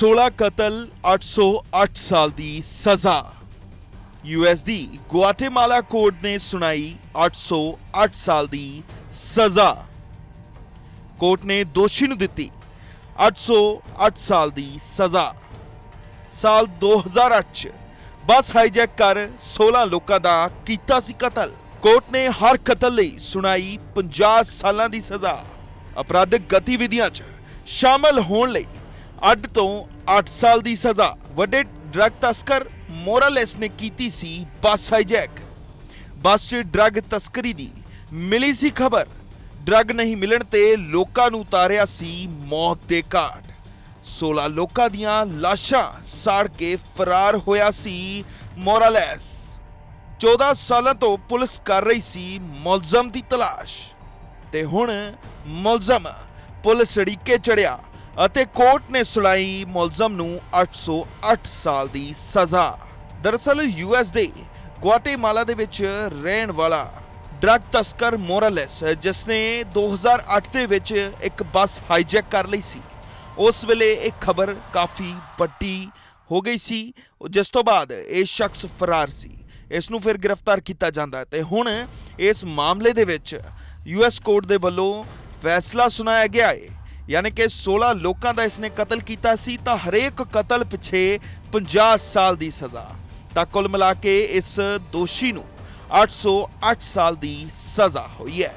16 ਕਤਲ 808 ਸਾਲ ਦੀ ਸਜ਼ਾ। ਯੂਐਸ ਦੀ ਗੁਆਟੇਮਾਲਾ ਕੋਰਟ ਨੇ ਸੁਣਾਈ 808 ਸਾਲ ਦੀ ਸਜ਼ਾ। ਕੋਰਟ ਨੇ ਦੋਸ਼ੀ ਨੂੰ ਦਿੱਤੀ 808 ਸਾਲ ਦੀ ਸਜ਼ਾ। ਸਾਲ 2008 ਚ ਬੱਸ ਹਾਈਜੈਕ ਕਰ 16 ਲੋਕਾਂ ਦਾ ਕੀਤਾ ਸੀ ਕਤਲ। ਕੋਰਟ ਨੇ ਹਰ ਕਤਲ ਲਈ ਸੁਣਾਈ 50 ਸਾਲਾਂ ਦੀ ਸਜ਼ਾ। ਅਪਰਾਧਿਕ ਗਤੀਵਿਧੀਆਂ 'ਚ ਸ਼ਾਮਲ ਹੋਣ ਲਈ ਅੱਡ ਤੋਂ 8 ਸਾਲ ਦੀ ਸਜ਼ਾ। ਵੱਡੇ ਡਰੱਗ ਤਸਕਰ ਮੋਰਾਲੈਸ ਨੇ ਕੀਤੀ ਸੀ ਬੱਸ ਹਾਈਜੈਕ ਬੱਸ 'ਚ ਡਰੱਗ ਤਸਕਰੀ ਦੀ ਮਿਲੀ ਸੀ ਖਬਰ। ਡਰੱਗ ਨਹੀਂ ਮਿਲਣ ਤੇ ਲੋਕਾਂ ਨੂੰ ਉਤਾਰਿਆ ਸੀ ਮੌਤ ਦੇ ਘਾਟ 16 ਲੋਕਾਂ ਦੀਆਂ ਲਾਸ਼ਾਂ ਸਾੜ ਕੇ ਫਰਾਰ ਹੋਇਆ ਸੀ ਮੋਰਾਲੈਸ। 14 ਸਾਲਾਂ ਤੋਂ ਪੁਲਿਸ ਕਰ ਰਹੀ ਸੀ ਮੁਲਜ਼ਮ ਦੀ ਤਲਾਸ਼। ਤੇ ਹੁਣ ਮੁਲਜ਼ਮ ਪੁਲਿਸ ੜੀਕੇ ਚੜਿਆ ਅਤੇ ਕੋਰਟ ਨੇ ਸੁਣਾਈ ਮੁਲਜ਼ਮ ਨੂੰ 808 ਸਾਲ ਦੀ ਸਜ਼ਾ। ਦਰਅਸਲ ਯੂਐਸ ਦੇ ਗੁਆਟੇਮਾਲਾ ਦੇ ਵਿੱਚ ਰਹਿਣ ਵਾਲਾ ਡਰੱਗ ਤਸਕਰ ਮੋਰਲੈਸ ਜਿਸ ਨੇ 2008 ਦੇ ਵਿੱਚ ਇੱਕ ਬੱਸ ਹਾਈਜੈਕ ਕਰ ਲਈ ਸੀ, ਉਸ ਵੇਲੇ ਇਹ ਖਬਰ ਕਾਫੀ ਵੱਡੀ ਹੋ ਗਈ ਸੀ, ਜਿਸ ਤੋਂ ਬਾਅਦ ਇਹ ਸ਼ਖਸ ਫਰਾਰ ਸੀ। ਇਸ ਨੂੰ ਫਿਰ ਗ੍ਰਿਫਤਾਰ ਕੀਤਾ ਜਾਂਦਾ ਹੈ ਤੇ ਹੁਣ ਇਸ ਮਾਮਲੇ ਦੇ ਵਿੱਚ ਯੂਐਸ ਕੋਰਟ ਦੇ ਵੱਲੋਂ ਫੈਸਲਾ ਸੁਣਾਇਆ ਗਿਆ ਹੈ। ਯਾਨੀ ਕਿ 16 ਲੋਕਾਂ ਦਾ ਇਸਨੇ ਕਤਲ ਕੀਤਾ ਸੀ, ਤਾਂ ਹਰੇਕ ਕਤਲ ਪਿੱਛੇ 50 ਸਾਲ ਦੀ ਸਜ਼ਾ। ਤਾਂ ਕੁੱਲ ਮਿਲਾ ਕੇ ਇਸ ਦੋਸ਼ੀ ਨੂੰ 808 ਸਾਲ ਦੀ ਸਜ਼ਾ ਹੋਈ ਹੈ।